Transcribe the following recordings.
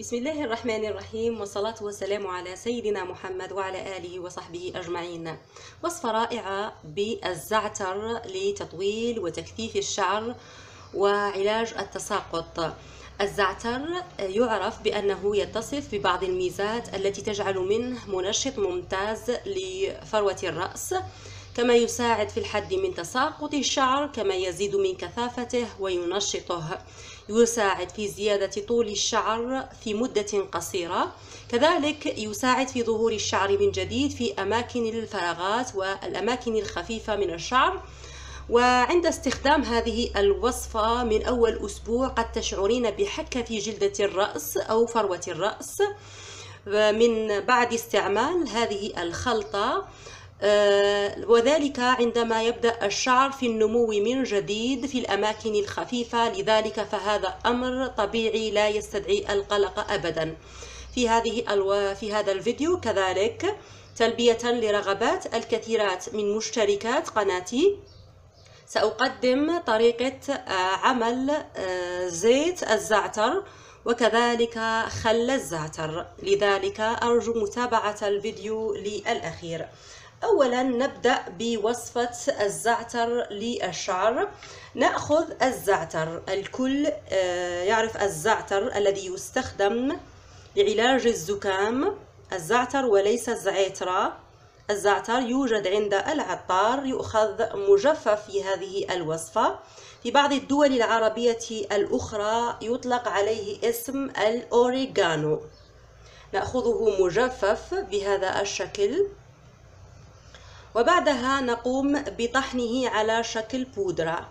بسم الله الرحمن الرحيم والصلاة والسلام على سيدنا محمد وعلى آله وصحبه أجمعين. وصفة رائعة بالزعتر لتطويل وتكثيف الشعر وعلاج التساقط. الزعتر يعرف بأنه يتصف ببعض الميزات التي تجعل منه منشط ممتاز لفروة الرأس كما يساعد في الحد من تساقط الشعر كما يزيد من كثافته وينشطه. يساعد في زيادة طول الشعر في مدة قصيرة. كذلك يساعد في ظهور الشعر من جديد في أماكن الفراغات والأماكن الخفيفة من الشعر. وعند استخدام هذه الوصفة من أول أسبوع قد تشعرين بحكة في جلدة الرأس أو فروة الرأس. من بعد استعمال هذه الخلطة وذلك عندما يبدأ الشعر في النمو من جديد في الأماكن الخفيفة. لذلك فهذا أمر طبيعي لا يستدعي القلق أبدا. في هذه ألو... في هذا الفيديو كذلك تلبية لرغبات الكثيرات من مشتركات قناتي. سأقدم طريقة آه، عمل آه، زيت الزعتر وكذلك خل الزعتر. لذلك أرجو متابعة الفيديو للأخير. أولا نبدأ بوصفة الزعتر للشعر. نأخذ الزعتر. الكل آه، يعرف الزعتر الذي يستخدم لعلاج الزكام. الزعتر وليس الزعترة الزعتر يوجد عند العطار يؤخذ مجفف في هذه الوصفة. في بعض الدول العربية الأخرى يطلق عليه اسم الأوريغانو. نأخذه مجفف بهذا الشكل. وبعدها نقوم بطحنه على شكل بودرة.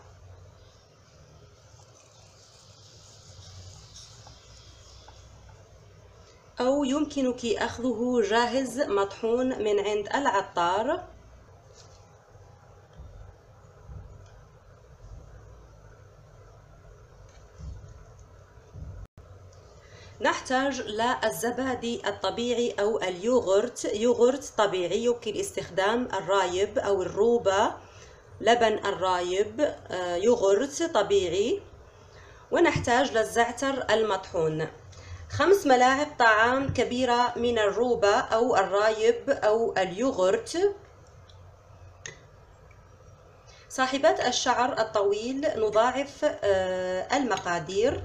أو يمكنك أخذه جاهز مطحون من عند العطار. نحتاج للزبادي الطبيعي أو اليوغورت يوغورت طبيعي يمكن استخدام الرايب أو الروبة لبن الرايب آه، يوغورت طبيعي. ونحتاج للزعتر المطحون. خمس ملاعق طعام كبيرة من الروبة أو الرايب أو اليوغورت صاحبات الشعر الطويل نضاعف آه، المقادير.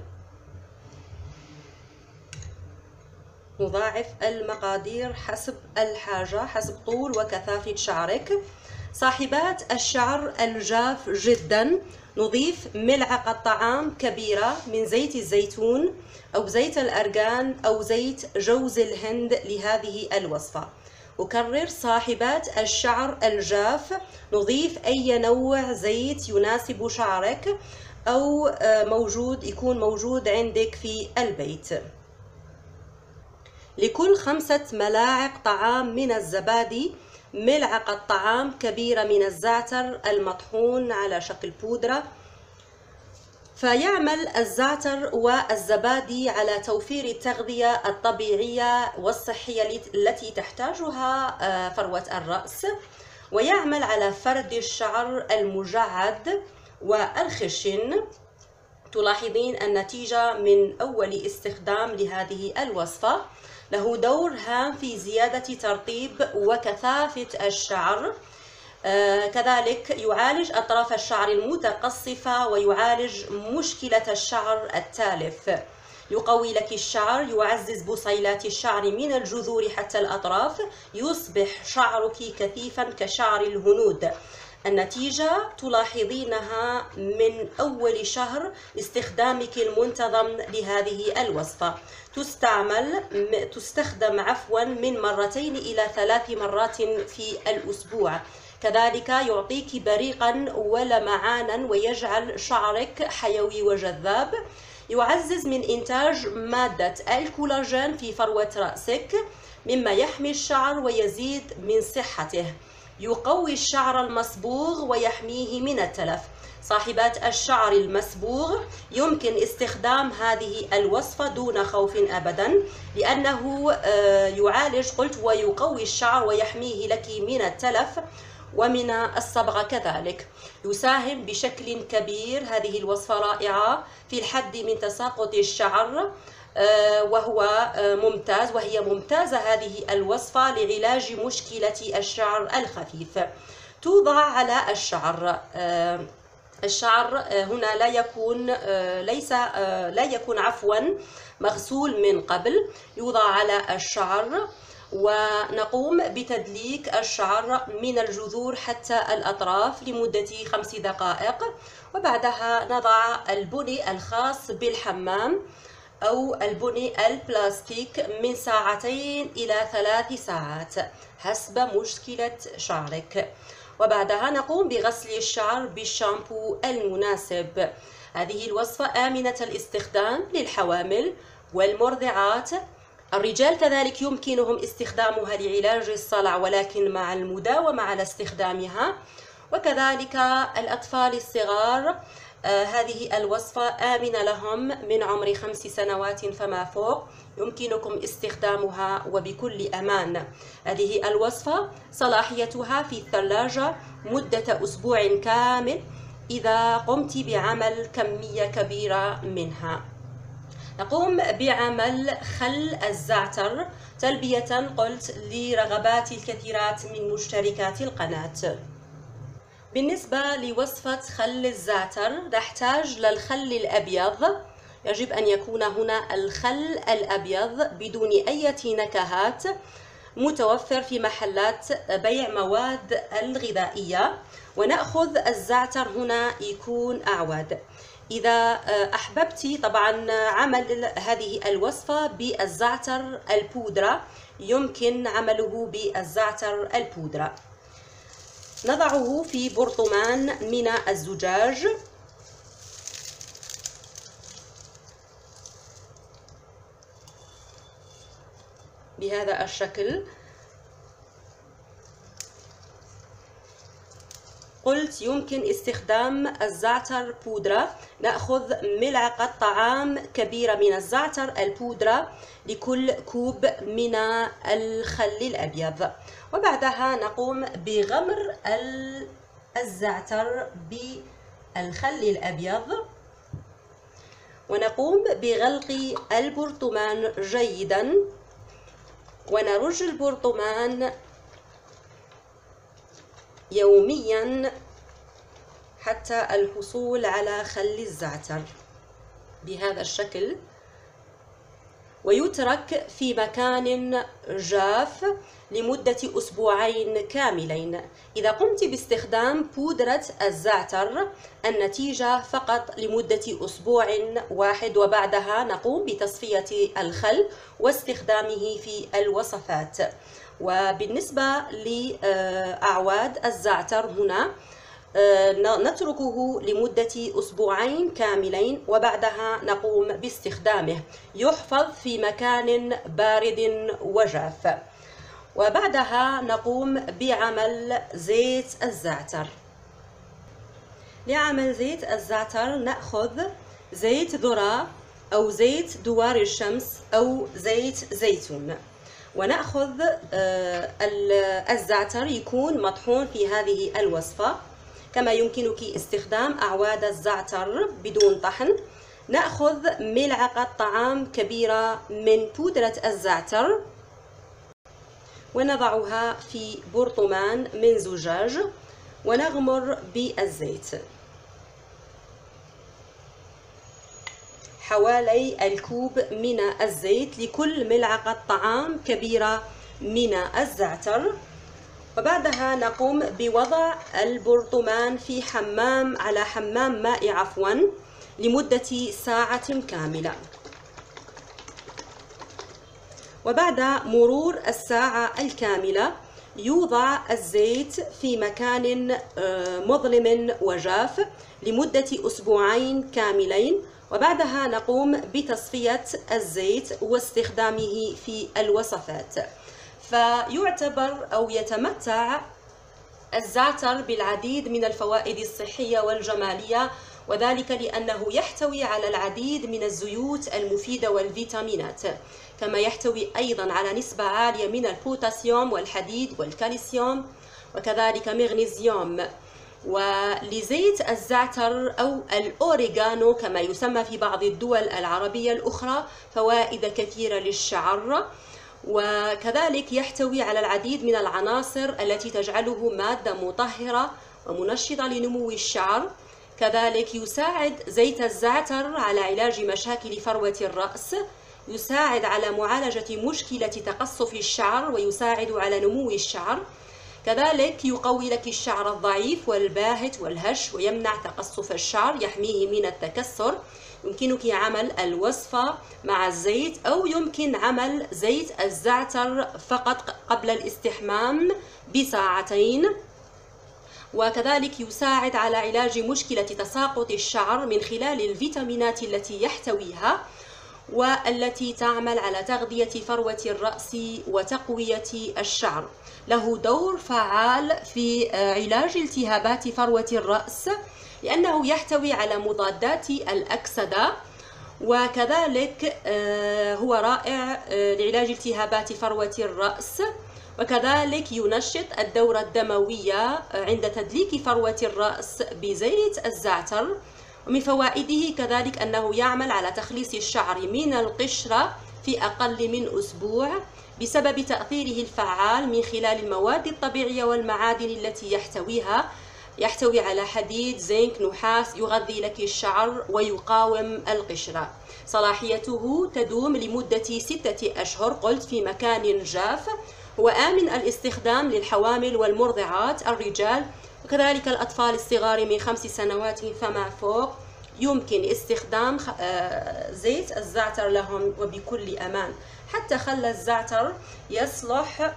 نضاعف المقادير حسب الحاجة حسب طول وكثافة شعرك. صاحبات الشعر الجاف جدا. نضيف ملعقة طعام كبيرة من زيت الزيتون أو زيت الأرغان أو زيت جوز الهند لهذه الوصفة. أكرر صاحبات الشعر الجاف. نضيف أي نوع زيت يناسب شعرك أو آه، موجود يكون موجود عندك في البيت. لكل خمسة ملاعق طعام من الزبادي ملعقة طعام كبيرة من الزعتر المطحون على شكل بودرة. فيعمل الزعتر والزبادي على توفير التغذية الطبيعية والصحية التي تحتاجها آه، فروة الرأس. ويعمل على فرد الشعر المجعد والخشن تلاحظين النتيجة من أول استخدام لهذه الوصفة. له دور هام في زيادة ترطيب وكثافة الشعر. آه كذلك يعالج أطراف الشعر المتقصفة ويعالج مشكلة الشعر التالف. يقوي لك الشعر يعزز بصيلات الشعر من الجذور حتى الأطراف. يصبح شعرك كثيفا كشعر الهنود. النتيجة تلاحظينها من أول شهر استخدامك المنتظم لهذه الوصفة. تستعمل تستخدم عفوا من مرتين إلى ثلاث مرات في الأسبوع. كذلك يعطيك بريقا ولمعانا ويجعل شعرك حيوي وجذاب. يعزز من إنتاج مادة الكولاجين في فروة رأسك مما يحمي الشعر ويزيد من صحته. يقوي الشعر المصبوغ ويحميه من التلف. صاحبات الشعر المصبوغ يمكن استخدام هذه الوصفة دون خوف أبدا لأنه آه، يعالج قلت ويقوي الشعر ويحميه لك من التلف ومن الصبغة كذلك. يساهم بشكل كبير هذه الوصفة رائعة في الحد من تساقط الشعر. وهو آه، ممتاز. وهي ممتازة هذه الوصفة لعلاج مشكلة الشعر الخفيف. توضع على الشعر. آه، الشعر هنا لا يكون ليس لا يكون عفوا مغسول من قبل. يوضع على الشعر. ونقوم بتدليك الشعر من الجذور حتى الأطراف لمدة خمس دقائق. وبعدها نضع البني الخاص بالحمام. أو البني البلاستيك من ساعتين إلى ثلاث ساعات حسب مشكلة شعرك. وبعدها نقوم بغسل الشعر بالشامبو المناسب. هذه الوصفة آمنة الاستخدام للحوامل والمرضعات. الرجال كذلك يمكنهم استخدامها لعلاج الصلع ولكن مع المداومة على استخدامها. وكذلك الأطفال الصغار هذه الوصفة آمنة لهم من عمر خمس سنوات فما فوق. يمكنكم استخدامها وبكل أمان. هذه الوصفة صلاحيتها في الثلاجة مدة أسبوع كامل إذا قمت بعمل كمية كبيرة منها. نقوم بعمل خل الزعتر. تلبية قلت لرغبات الكثيرات من مشتركات القناة. بالنسبة لوصفة خل الزعتر نحتاج للخل الأبيض. يجب أن يكون هنا الخل الأبيض بدون أي نكهات متوفر في محلات بيع مواد الغذائية. ونأخذ الزعتر هنا يكون أعود إذا أحببت طبعا عمل هذه الوصفة بالزعتر البودرة يمكن عمله بالزعتر البودرة. نضعه في برطمان من الزجاج. بهذا الشكل قلت يمكن استخدام الزعتر بودرة. نأخذ ملعقة طعام كبيرة من الزعتر البودرة لكل كوب من الخل الأبيض. وبعدها نقوم بغمر الزعتر بالخل الأبيض. ونقوم بغلق البرطمان جيدا. ونرج البرطمان يوميا حتى الحصول على خل الزعتر. بهذا الشكل ويترك في مكان جاف لمدة أسبوعين كاملين. إذا قمت باستخدام بودرة الزعتر النتيجة فقط لمدة أسبوع واحد وبعدها نقوم بتصفية الخل واستخدامه في الوصفات. وبالنسبة لأعواد الزعتر هنا نتركه لمدة أسبوعين كاملين وبعدها نقوم باستخدامه. يحفظ في مكان بارد وجاف. وبعدها نقوم بعمل زيت الزعتر. لعمل زيت الزعتر نأخذ زيت ذرة أو زيت دوار الشمس أو زيت زيتون. ونأخذ آه، الزعتر يكون مطحون في هذه الوصفة. كما يمكنك استخدام أعواد الزعتر بدون طحن. نأخذ ملعقة طعام كبيرة من بودرة الزعتر. ونضعها في برطمان من زجاج. ونغمر بالزيت. حوالي الكوب من الزيت لكل ملعقة طعام كبيرة من الزعتر. وبعدها نقوم بوضع البرطمان في حمام على حمام ماء عفوا لمدة ساعة كاملة. وبعد مرور الساعة الكاملة يوضع الزيت في مكان آه، مظلم وجاف لمدة أسبوعين كاملين. وبعدها نقوم بتصفية الزيت واستخدامه في الوصفات. فيعتبر أو يتمتع الزعتر بالعديد من الفوائد الصحية والجمالية وذلك لأنه يحتوي على العديد من الزيوت المفيدة والفيتامينات كما يحتوي أيضا على نسبة عالية من البوتاسيوم والحديد والكالسيوم وكذلك مغنيسيوم. ولزيت الزعتر أو الأوريغانو كما يسمى في بعض الدول العربية الأخرى فوائد كثيرة للشعر. وكذلك يحتوي على العديد من العناصر التي تجعله مادة مطهرة ومنشطة لنمو الشعر. كذلك يساعد زيت الزعتر على علاج مشاكل فروة الرأس يساعد على معالجة مشكلة تقصف الشعر ويساعد على نمو الشعر. كذلك يقوي لك الشعر الضعيف والباهت والهش ويمنع تقصف الشعر يحميه من التكسر. يمكنك عمل الوصفة مع الزيت أو يمكن عمل زيت الزعتر فقط قبل الاستحمام بساعتين. وكذلك يساعد على علاج مشكلة تساقط الشعر من خلال الفيتامينات التي يحتويها والتي تعمل على تغذية فروة الرأس وتقوية الشعر. له دور فعال في علاج التهابات فروة الرأس لأنه يحتوي على مضادات الأكسدة وكذلك آه، هو رائع آه، لعلاج التهابات فروة الرأس وكذلك ينشط الدورة الدموية عند تدليك فروة الرأس بزيت الزعتر. ومن فوائده كذلك أنه يعمل على تخليص الشعر من القشرة في أقل من أسبوع بسبب تأثيره الفعال من خلال المواد الطبيعية والمعادن التي يحتويها يحتوي على حديد زنك نحاس يغذي لك الشعر ويقاوم القشرة. صلاحيته تدوم لمدة ستة أشهر قلت في مكان جاف. هو آمن الاستخدام للحوامل والمرضعات. الرجال وكذلك الأطفال الصغار من خمس سنوات فما فوق يمكن استخدام آه، زيت الزعتر لهم وبكل أمان. حتى خل الزعتر يصلح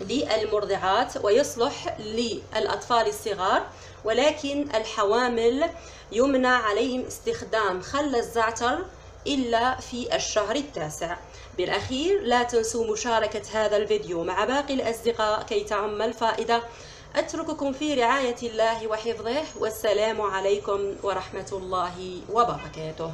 للمرضعات ويصلح للأطفال الصغار ولكن الحوامل يمنع عليهم استخدام خل الزعتر إلا في الشهر التاسع. بالأخير لا تنسوا مشاركة هذا الفيديو مع باقي الأصدقاء كي تعم الفائدة. أترككم في رعاية الله وحفظه والسلام عليكم ورحمة الله وبركاته.